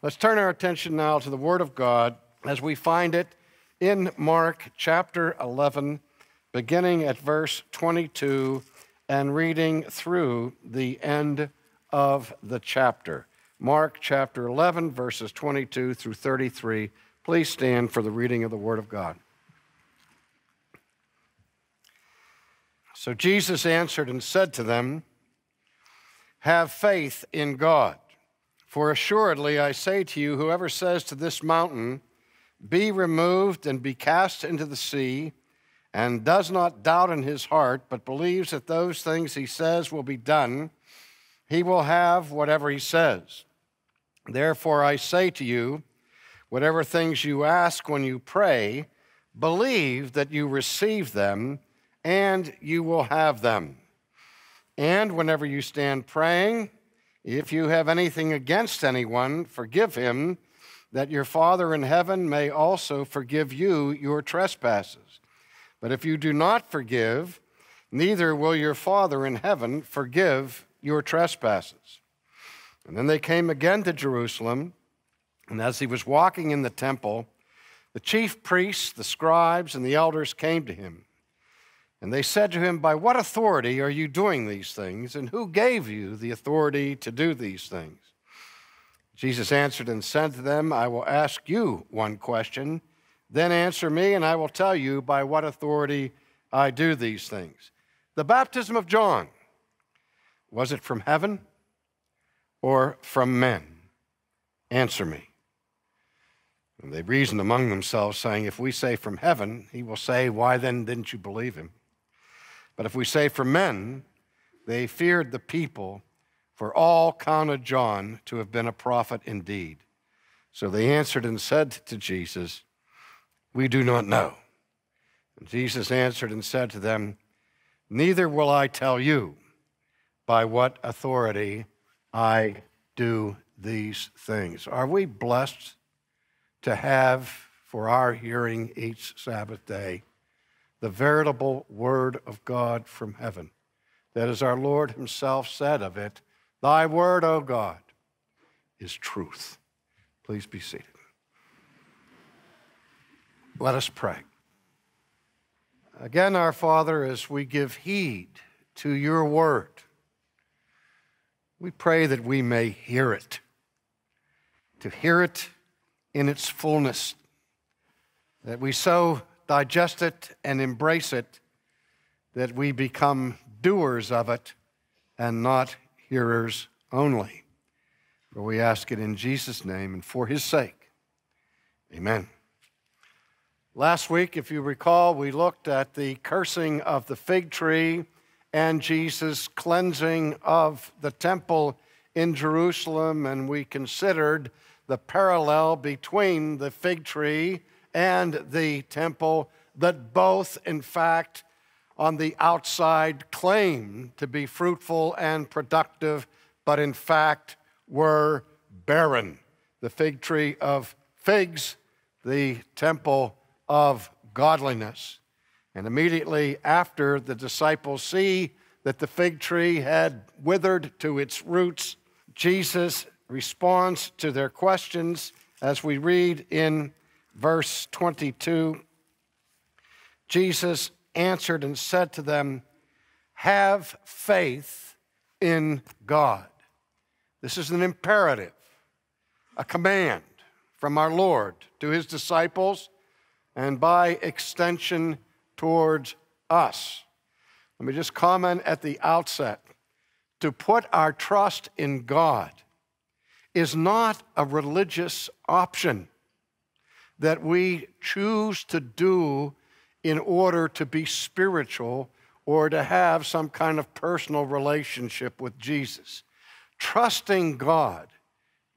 Let's turn our attention now to the Word of God as we find it in Mark chapter 11, beginning at verse 22 and reading through the end of the chapter. Mark chapter 11, verses 22 through 33. Please stand for the reading of the Word of God. So Jesus answered and said to them, Have faith in God. For assuredly I say to you, whoever says to this mountain, Be removed and be cast into the sea, and does not doubt in his heart, but believes that those things he says will be done, he will have whatever he says. Therefore I say to you, whatever things you ask when you pray, believe that you receive them, and you will have them. And whenever you stand praying, if you have anything against anyone, forgive him, that your Father in heaven may also forgive you your trespasses. But if you do not forgive, neither will your Father in heaven forgive your trespasses. And then they came again to Jerusalem, and as he was walking in the temple, the chief priests, the scribes, and the elders came to him. And they said to him, By what authority are you doing these things? And who gave you the authority to do these things? Jesus answered and said to them, I will ask you one question, then answer me, and I will tell you by what authority I do these things. The baptism of John, was it from heaven or from men? Answer me. And they reasoned among themselves, saying, If we say from heaven, he will say, Why then didn't you believe him? But if we say for men, they feared the people, for all counted John to have been a prophet indeed. So they answered and said to Jesus, We do not know. And Jesus answered and said to them, Neither will I tell you by what authority I do these things. Are we blessed to have for our hearing each Sabbath day the veritable Word of God from heaven. That as our Lord Himself said of it, Thy Word, O God, is truth. Please be seated. Let us pray. Again, our Father, as we give heed to your word, we pray that we may hear it, to hear it in its fullness, that we so digest it, and embrace it, that we become doers of it and not hearers only. For we ask it in Jesus' name and for his sake. Amen. Last week, if you recall, we looked at the cursing of the fig tree and Jesus' cleansing of the temple in Jerusalem, and we considered the parallel between the fig tree and the temple, that both, in fact, on the outside claim to be fruitful and productive, but in fact were barren. The fig tree of figs, the temple of godliness. And immediately after the disciples see that the fig tree had withered to its roots, Jesus responds to their questions as we read in verse 22, Jesus answered and said to them, Have faith in God. This is an imperative, a command from our Lord to his disciples and by extension towards us. Let me just comment at the outset to put our trust in God is not a religious option that we choose to do in order to be spiritual or to have some kind of personal relationship with Jesus. Trusting God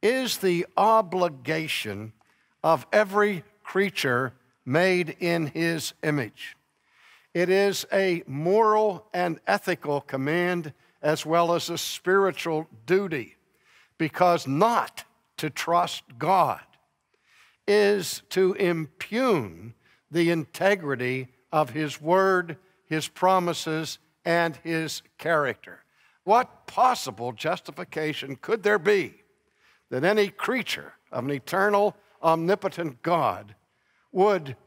is the obligation of every creature made in his image. It is a moral and ethical command as well as a spiritual duty because not to trust God is to impugn the integrity of his word, his promises, and his character. What possible justification could there be that any creature of an eternal, omnipotent God would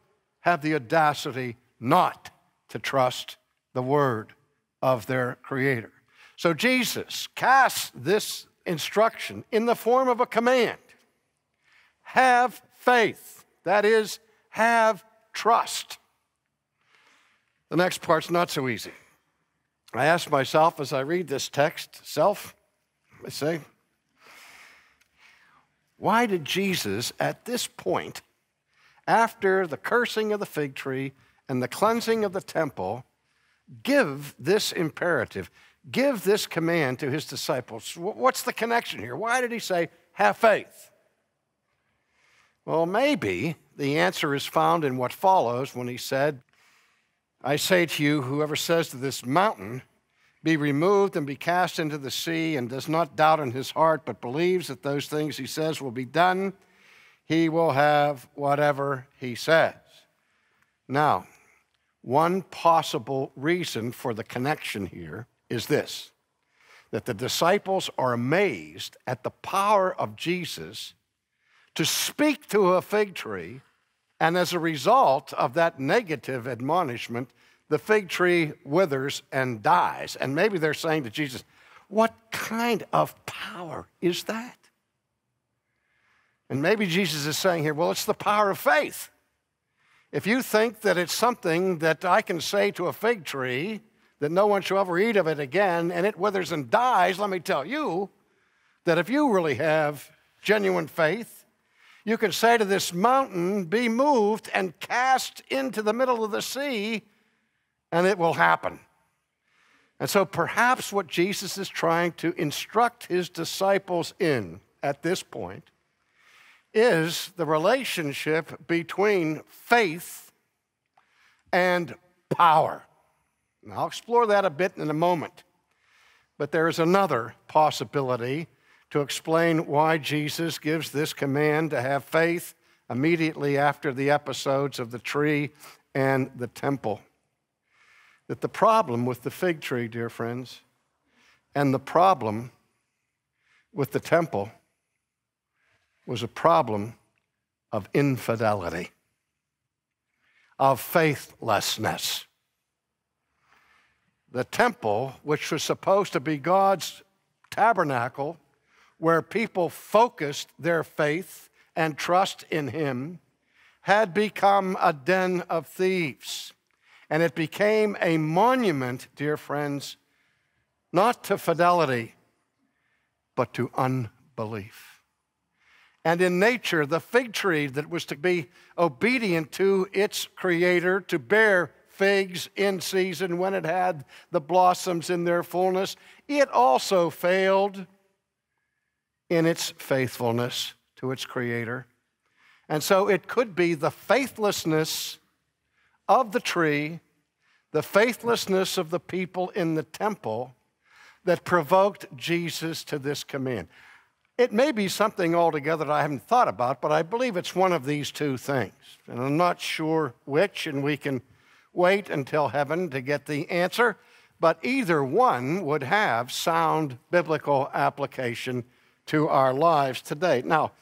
have the audacity not to trust the word of their Creator. So Jesus casts this instruction in the form of a command have faith, that is, have trust. The next part's not so easy. I ask myself as I read this text, self, I say, why did Jesus at this point, after the cursing of the fig tree and the cleansing of the temple, give this imperative, give this command to his disciples? What's the connection here? Why did he say, have faith? Well, maybe the answer is found in what follows when he said, I say to you, whoever says to this mountain, be removed and be cast into the sea, and does not doubt in his heart, but believes that those things he says will be done, he will have whatever he says. Now, one possible reason for the connection here is this that the disciples are amazed at the power of Jesus to speak to a fig tree and as a result of that negative admonishment, the fig tree withers and dies. And maybe they're saying to Jesus, What kind of power is that? And maybe Jesus is saying here, Well, it's the power of faith. If you think that it's something that I can say to a fig tree that no one shall ever eat of it again and it withers and dies, let me tell you that if you really have genuine faith, you can say to this mountain, Be moved and cast into the middle of the sea, and it will happen. And so perhaps what Jesus is trying to instruct his disciples in at this point is the relationship between faith and power. And I'll explore that a bit in a moment. But there is another possibility to explain why Jesus gives this command to have faith immediately after the episodes of the tree and the temple. That the problem with the fig tree, dear friends, and the problem with the temple was a problem of infidelity, of faithlessness. The temple, which was supposed to be God's tabernacle, where people focused their faith and trust in him, had become a den of thieves. And it became a monument, dear friends, not to fidelity, but to unbelief. And in nature, the fig tree that was to be obedient to its creator, to bear figs in season when it had the blossoms in their fullness, it also failed in its faithfulness to its creator. And so it could be the faithlessness of the tree, the faithlessness of the people in the temple that provoked Jesus to this command. It may be something altogether that I haven't thought about, but I believe it's one of these two things. And I'm not sure which, and we can wait until heaven to get the answer. But either one would have sound biblical application to our lives today. Now,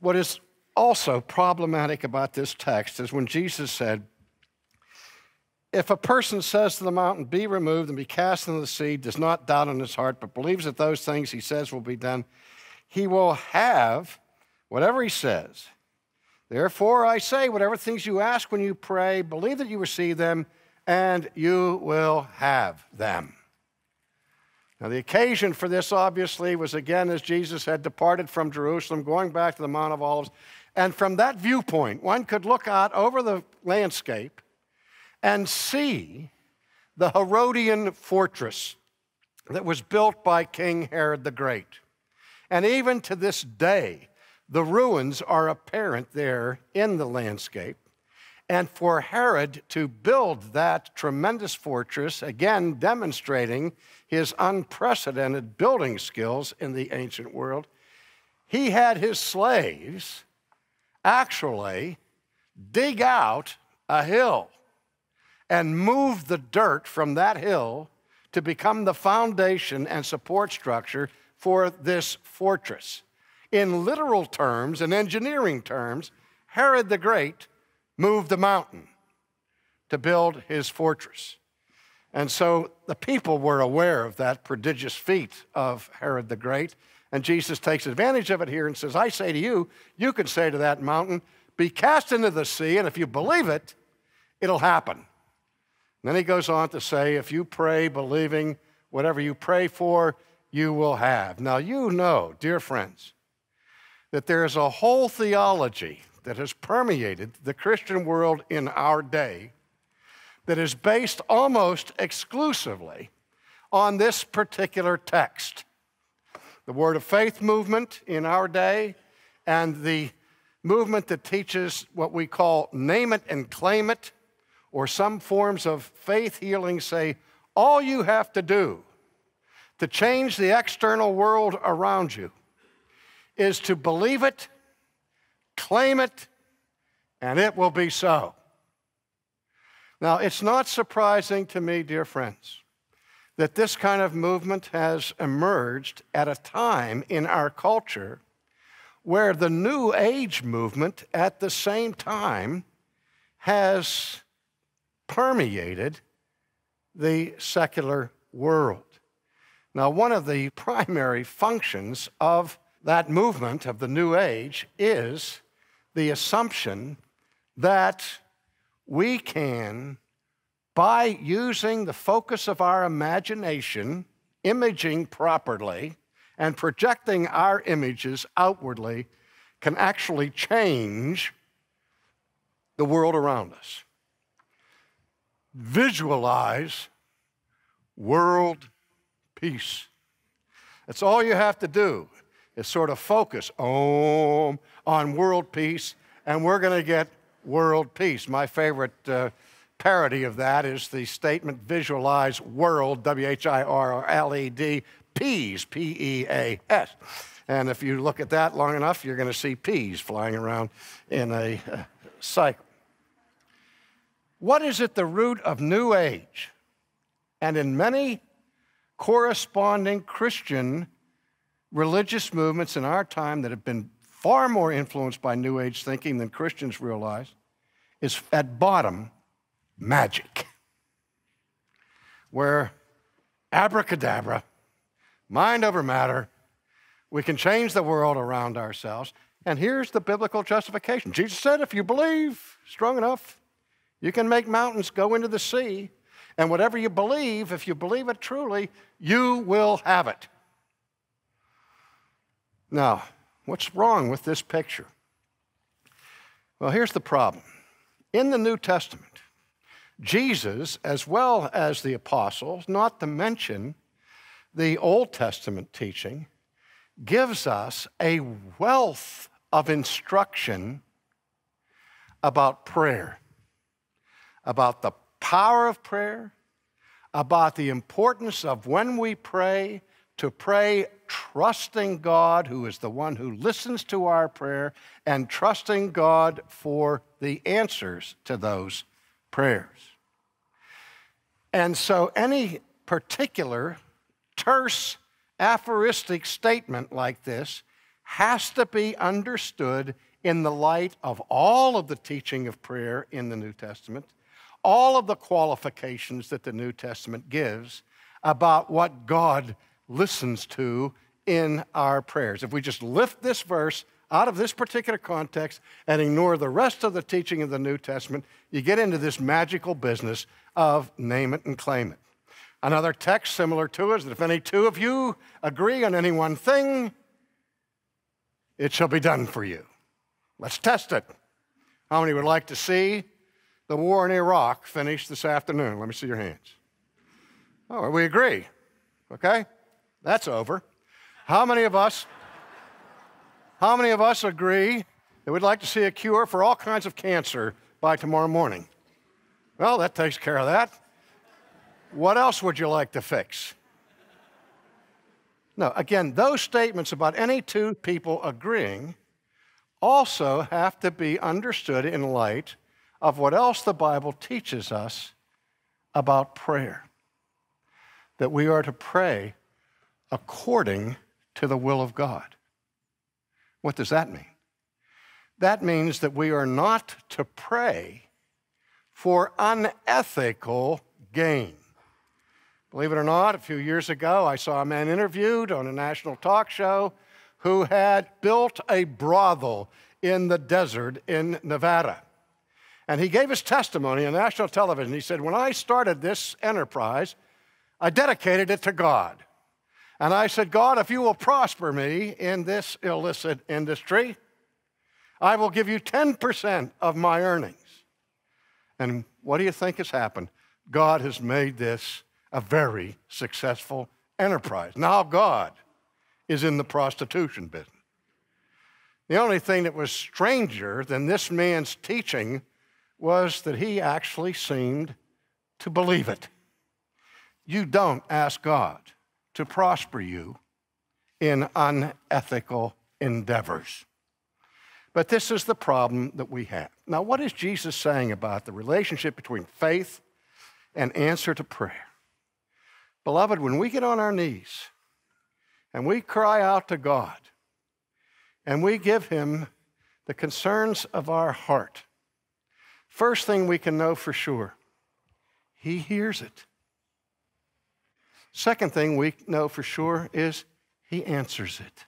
what is also problematic about this text is when Jesus said, If a person says to the mountain, Be removed and be cast into the sea, does not doubt in his heart, but believes that those things he says will be done, he will have whatever he says. Therefore, I say, whatever things you ask when you pray, believe that you receive them, and you will have them. Now, the occasion for this, obviously, was again as Jesus had departed from Jerusalem, going back to the Mount of Olives. And from that viewpoint, one could look out over the landscape and see the Herodian fortress that was built by King Herod the Great. And even to this day, the ruins are apparent there in the landscape. And for Herod to build that tremendous fortress, again demonstrating his unprecedented building skills in the ancient world, he had his slaves actually dig out a hill and move the dirt from that hill to become the foundation and support structure for this fortress. in literal terms and engineering terms, Herod the Great moved the mountain to build his fortress. And so the people were aware of that prodigious feat of Herod the Great. And Jesus takes advantage of it here and says, I say to you, you can say to that mountain, be cast into the sea, and if you believe it, it'll happen. And then he goes on to say, if you pray believing whatever you pray for, you will have. Now, you know, dear friends, that there is a whole theology that has permeated the Christian world in our day that is based almost exclusively on this particular text. The Word of Faith movement in our day and the movement that teaches what we call name it and claim it, or some forms of faith healing say, all you have to do to change the external world around you is to believe it, claim it, and it will be so. Now, it's not surprising to me, dear friends, that this kind of movement has emerged at a time in our culture where the New Age movement at the same time has permeated the secular world. Now, one of the primary functions of that movement of the New Age is the assumption that we can, by using the focus of our imagination, imaging properly, and projecting our images outwardly, can actually change the world around us. Visualize world peace. That's all you have to do is sort of focus on world peace, and we're going to get world peace. My favorite uh, parody of that is the statement visualize world, W H I R L E D, peas, P E A S. And if you look at that long enough, you're going to see peas flying around in a uh, cycle. What is at the root of New Age? And in many corresponding Christian religious movements in our time that have been far more influenced by New Age thinking than Christians realize, is at bottom magic, where abracadabra, mind over matter, we can change the world around ourselves. And here's the biblical justification Jesus said, if you believe strong enough, you can make mountains go into the sea. And whatever you believe, if you believe it truly, you will have it. Now, What's wrong with this picture? Well, here's the problem. In the New Testament, Jesus, as well as the apostles, not to mention the Old Testament teaching, gives us a wealth of instruction about prayer, about the power of prayer, about the importance of when we pray to pray trusting God, who is the one who listens to our prayer, and trusting God for the answers to those prayers. And so, any particular terse aphoristic statement like this has to be understood in the light of all of the teaching of prayer in the New Testament, all of the qualifications that the New Testament gives about what God listens to in our prayers. If we just lift this verse out of this particular context and ignore the rest of the teaching of the New Testament, you get into this magical business of name it and claim it. Another text similar to it is that if any two of you agree on any one thing, it shall be done for you. Let's test it. How many would like to see the war in Iraq finished this afternoon? Let me see your hands. Oh, we agree. Okay? That's over. How many of us, how many of us agree that we'd like to see a cure for all kinds of cancer by tomorrow morning? Well, that takes care of that. What else would you like to fix? No, again, those statements about any two people agreeing also have to be understood in light of what else the Bible teaches us about prayer. That we are to pray according to the will of God. What does that mean? That means that we are not to pray for unethical gain. Believe it or not, a few years ago, I saw a man interviewed on a national talk show who had built a brothel in the desert in Nevada. And he gave his testimony on national television. He said, When I started this enterprise, I dedicated it to God. And I said, God, if you will prosper me in this illicit industry, I will give you 10% of my earnings. And what do you think has happened? God has made this a very successful enterprise. Now, God is in the prostitution business. The only thing that was stranger than this man's teaching was that he actually seemed to believe it. You don't ask God to prosper you in unethical endeavors. But this is the problem that we have. Now, what is Jesus saying about the relationship between faith and answer to prayer? Beloved, when we get on our knees and we cry out to God and we give Him the concerns of our heart, first thing we can know for sure, He hears it. Second thing we know for sure is He answers it.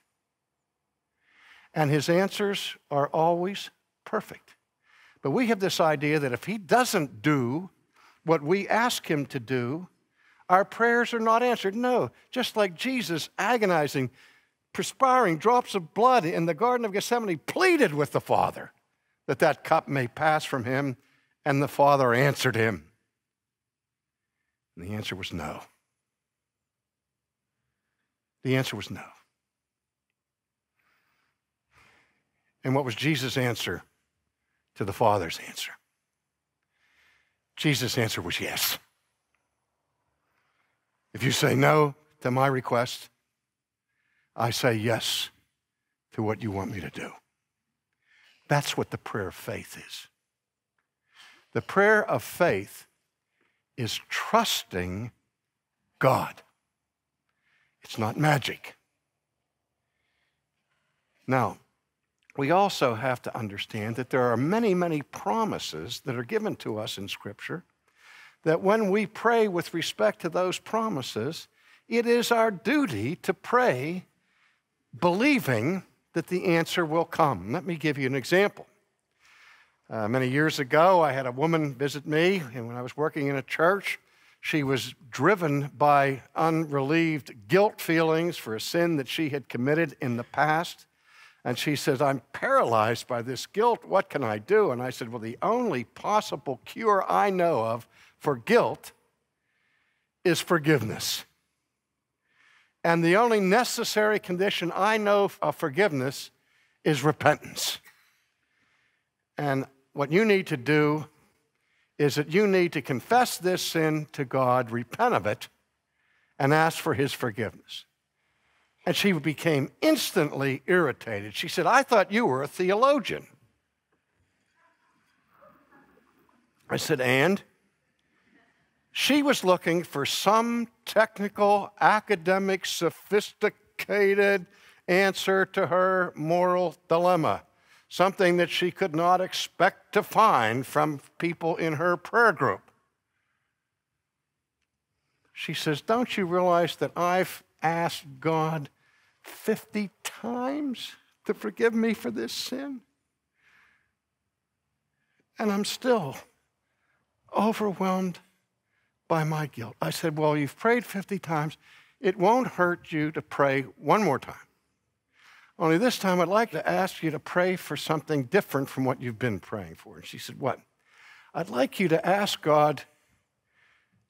And His answers are always perfect. But we have this idea that if He doesn't do what we ask Him to do, our prayers are not answered. No, just like Jesus agonizing, perspiring drops of blood in the Garden of Gethsemane pleaded with the Father that that cup may pass from him, and the Father answered him. And the answer was no. The answer was no. And what was Jesus' answer to the Father's answer? Jesus' answer was yes. If you say no to my request, I say yes to what you want me to do. That's what the prayer of faith is. The prayer of faith is trusting God. It's not magic. Now, we also have to understand that there are many, many promises that are given to us in Scripture that when we pray with respect to those promises, it is our duty to pray believing that the answer will come. Let me give you an example. Uh, many years ago, I had a woman visit me, and when I was working in a church, she was driven by unrelieved guilt feelings for a sin that she had committed in the past. And she says, I'm paralyzed by this guilt. What can I do? And I said, Well, the only possible cure I know of for guilt is forgiveness. And the only necessary condition I know of forgiveness is repentance. And what you need to do is that you need to confess this sin to God, repent of it, and ask for his forgiveness. And she became instantly irritated. She said, I thought you were a theologian. I said, and? She was looking for some technical, academic, sophisticated answer to her moral dilemma, something that she could not expect to find from people in her prayer group. She says, Don't you realize that I've asked God 50 times to forgive me for this sin? And I'm still overwhelmed by my guilt. I said, Well, you've prayed 50 times. It won't hurt you to pray one more time. Only this time, I'd like to ask you to pray for something different from what you've been praying for. And she said, What? I'd like you to ask God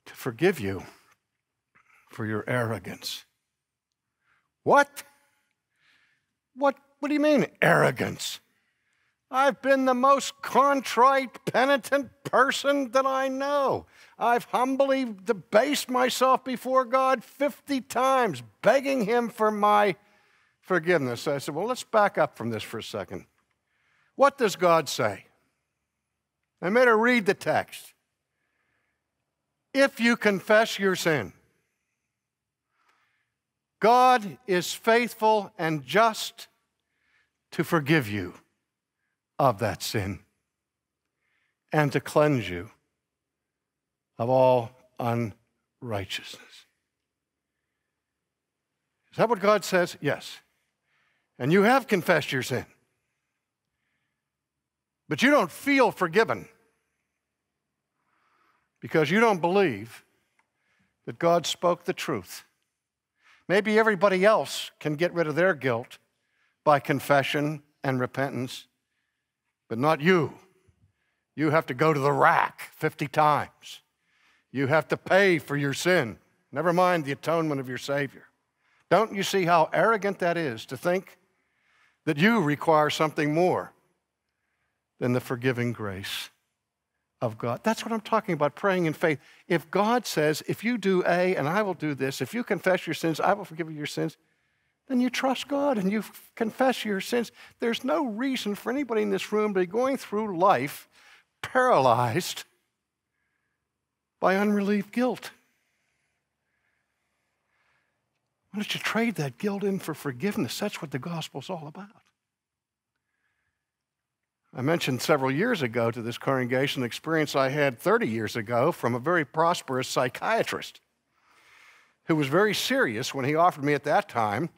to forgive you for your arrogance. What? What, what do you mean, arrogance? I've been the most contrite, penitent person that I know. I've humbly debased myself before God 50 times, begging Him for my forgiveness. I said, Well, let's back up from this for a second. What does God say? I made her read the text. If you confess your sin, God is faithful and just to forgive you of that sin and to cleanse you of all unrighteousness. Is that what God says? Yes. And you have confessed your sin. But you don't feel forgiven because you don't believe that God spoke the truth. Maybe everybody else can get rid of their guilt by confession and repentance, but not you. You have to go to the rack 50 times. You have to pay for your sin, never mind the atonement of your Savior. Don't you see how arrogant that is to think that you require something more than the forgiving grace of God? That's what I'm talking about praying in faith. If God says, if you do A and I will do this, if you confess your sins, I will forgive you your sins, then you trust God and you confess your sins. There's no reason for anybody in this room to be going through life paralyzed by unrelieved guilt. Why don't you trade that guilt in for forgiveness? That's what the gospel's all about. I mentioned several years ago to this congregation the experience I had 30 years ago from a very prosperous psychiatrist who was very serious when he offered me at that time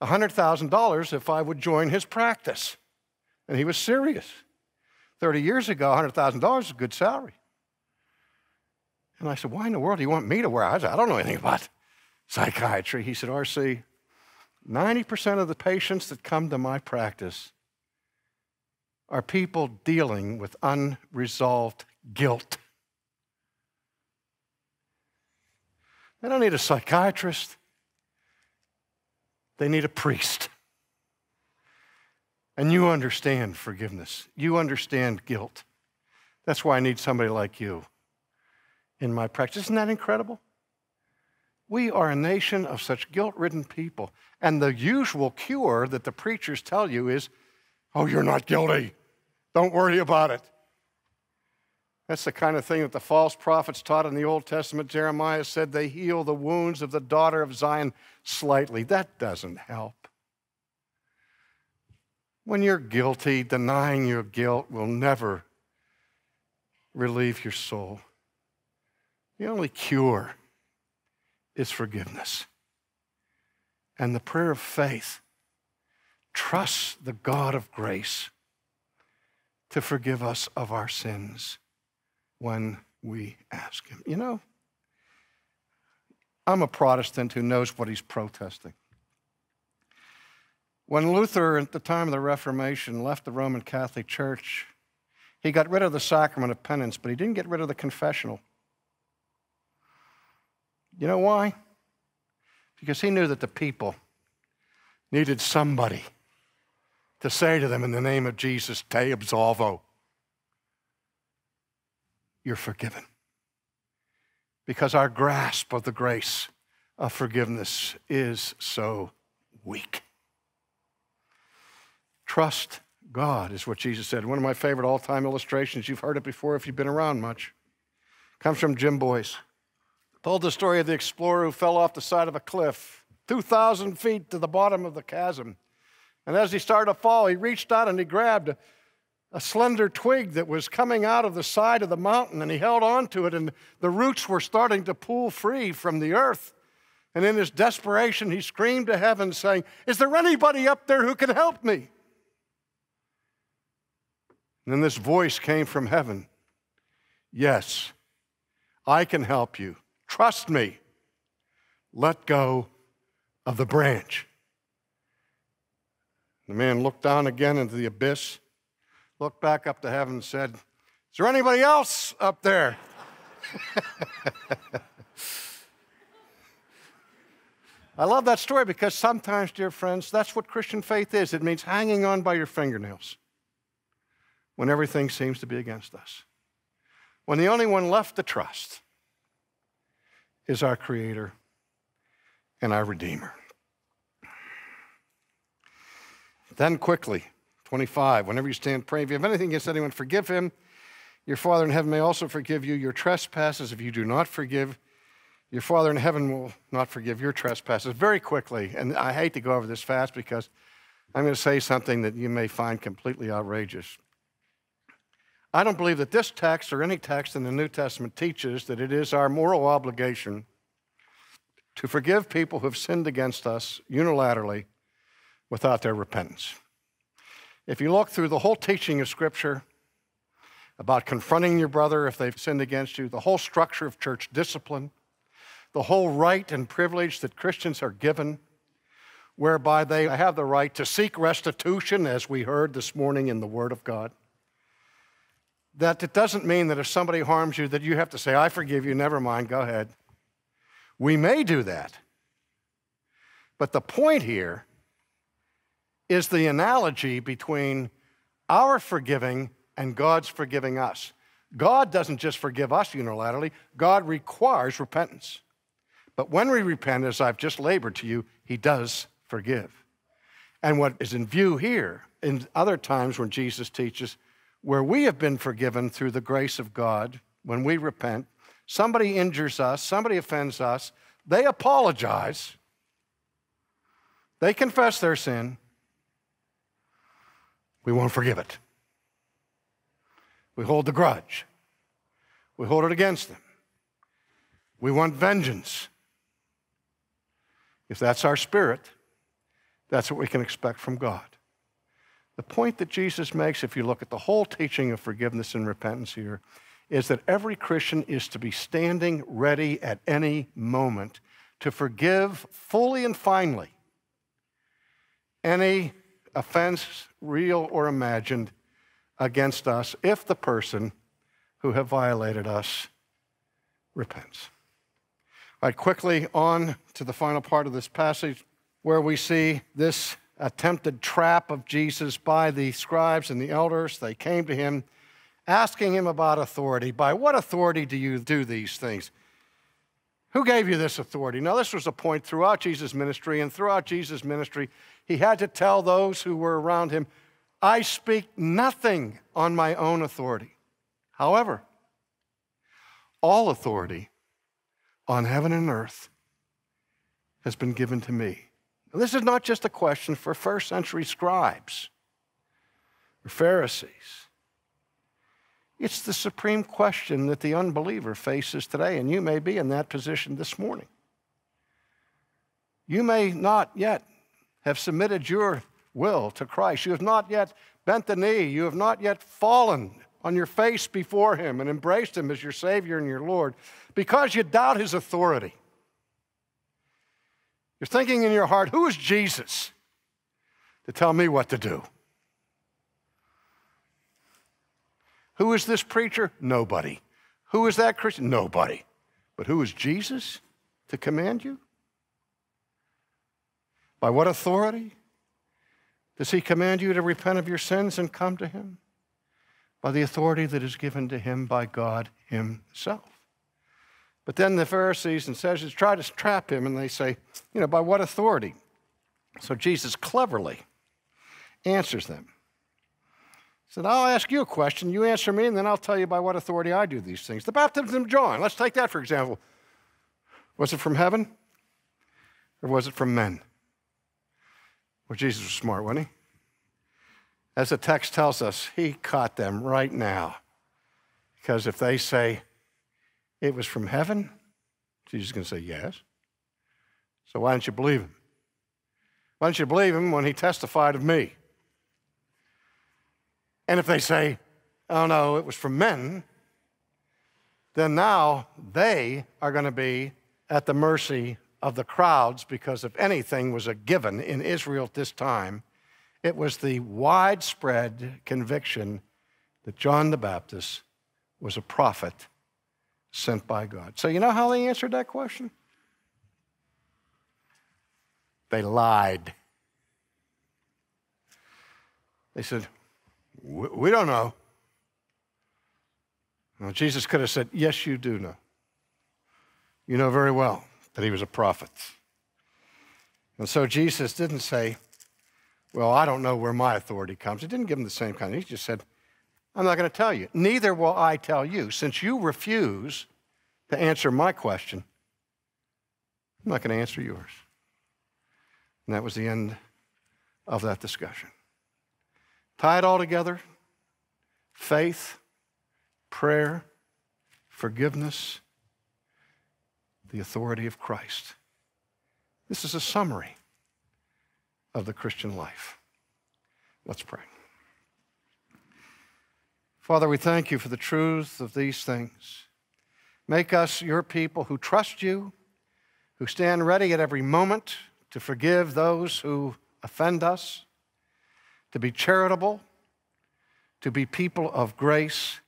$100,000 if I would join his practice. And he was serious. 30 years ago, $100,000 is a good salary. And I said, Why in the world do you want me to wear? I said, I don't know anything about psychiatry. He said, RC, 90% of the patients that come to my practice are people dealing with unresolved guilt. They don't need a psychiatrist, they need a priest. And you understand forgiveness, you understand guilt. That's why I need somebody like you in my practice. Isn't that incredible? We are a nation of such guilt ridden people. And the usual cure that the preachers tell you is, oh, you're not guilty. Don't worry about it. That's the kind of thing that the false prophets taught in the Old Testament. Jeremiah said they heal the wounds of the daughter of Zion slightly. That doesn't help. When you're guilty, denying your guilt will never relieve your soul. The only cure is forgiveness. And the prayer of faith trusts the God of grace to forgive us of our sins when we ask Him. You know, I'm a Protestant who knows what he's protesting. When Luther, at the time of the Reformation, left the Roman Catholic Church, he got rid of the sacrament of penance, but he didn't get rid of the confessional. You know why? Because he knew that the people needed somebody to say to them in the name of Jesus, Te absolvo. You're forgiven. Because our grasp of the grace of forgiveness is so weak. Trust God is what Jesus said. One of my favorite all time illustrations, you've heard it before if you've been around much, comes from Jim Boice. Told the story of the explorer who fell off the side of a cliff, 2,000 feet to the bottom of the chasm. And as he started to fall, he reached out and he grabbed a, slender twig that was coming out of the side of the mountain and he held on to it, and the roots were starting to pull free from the earth. And in his desperation, he screamed to heaven, saying, Is there anybody up there who can help me? And then this voice came from heaven Yes, I can help you. Trust me. Let go of the branch. The man looked down again into the abyss, looked back up to heaven, and said, Is there anybody else up there? I love that story because sometimes, dear friends, that's what Christian faith is. It means hanging on by your fingernails when everything seems to be against us. When the only one left to trust is our Creator and our Redeemer. Then quickly, 25, whenever you stand praying, if you have anything against anyone, forgive him. Your Father in heaven may also forgive you your trespasses if you do not forgive. Your Father in heaven will not forgive your trespasses. Very quickly, and I hate to go over this fast because I'm going to say something that you may find completely outrageous. I don't believe that this text or any text in the New Testament teaches that it is our moral obligation to forgive people who have sinned against us unilaterally without their repentance. If you look through the whole teaching of Scripture about confronting your brother if they've sinned against you, the whole structure of church discipline, the whole right and privilege that Christians are given, whereby they have the right to seek restitution, as we heard this morning in the Word of God. That it doesn't mean that if somebody harms you, that you have to say, I forgive you, never mind, go ahead. We may do that. But the point here is the analogy between our forgiving and God's forgiving us. God doesn't just forgive us unilaterally, God requires repentance. But when we repent, as I've just labored to you, He does forgive. And what is in view here, in other times when Jesus teaches, where we have been forgiven through the grace of God, when we repent, somebody injures us, somebody offends us, they apologize, they confess their sin, we won't forgive it. We hold the grudge. We hold it against them. We want vengeance. If that's our spirit, that's what we can expect from God. The point that Jesus makes, if you look at the whole teaching of forgiveness and repentance here, is that every Christian is to be standing ready at any moment to forgive fully and finally any offense, real or imagined, against us if the person who have violated us repents. All right, quickly on to the final part of this passage where we see this attempted trap of Jesus by the scribes and the elders. They came to him asking him about authority. By what authority do you do these things? Who gave you this authority? Now, this was a point throughout Jesus' ministry, and throughout Jesus' ministry, he had to tell those who were around him, I speak nothing on my own authority. However, all authority on heaven and earth has been given to me. Now, this is not just a question for first century scribes or Pharisees. It's the supreme question that the unbeliever faces today, and you may be in that position this morning. You may not yet have submitted your will to Christ. You have not yet bent the knee. You have not yet fallen on your face before Him and embraced Him as your Savior and your Lord because you doubt His authority. You're thinking in your heart, who is Jesus to tell me what to do? Who is this preacher? Nobody. Who is that Christian? Nobody. But who is Jesus to command you? By what authority? Does he command you to repent of your sins and come to him? By the authority that is given to him by God himself. But then the Pharisees and Sadducees try to trap him and they say, you know, by what authority? So Jesus cleverly answers them. He said, I'll ask you a question. You answer me, and then I'll tell you by what authority I do these things. The baptism of John, let's take that for example. Was it from heaven or was it from men? Well, Jesus was smart, wasn't he? As the text tells us, he caught them right now. Because if they say it was from heaven, Jesus going to say yes. So why don't you believe him? Why don't you believe him when he testified of me? And if they say, oh no, it was from men, then now they are going to be at the mercy of the crowds because if anything was a given in Israel at this time, it was the widespread conviction that John the Baptist was a prophet sent by God. So, you know how they answered that question? They lied. They said, we don't know. Well, Jesus could have said, Yes, you do know. You know very well that he was a prophet. And so Jesus didn't say, Well, I don't know where my authority comes. He didn't give him the same kind. He just said, I'm not going to tell you. Neither will I tell you. Since you refuse to answer my question, I'm not going to answer yours. And that was the end of that discussion. Tie it all together faith, prayer, forgiveness, the authority of Christ. This is a summary of the Christian life. Let's pray. Father, we thank you for the truth of these things. Make us your people who trust you, who stand ready at every moment to forgive those who offend us, to be charitable, to be people of grace,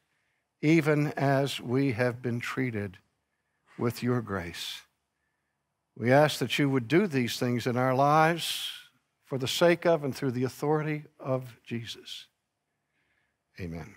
even as we have been treated with your grace. We ask that you would do these things in our lives for the sake of and through the authority of Jesus. Amen.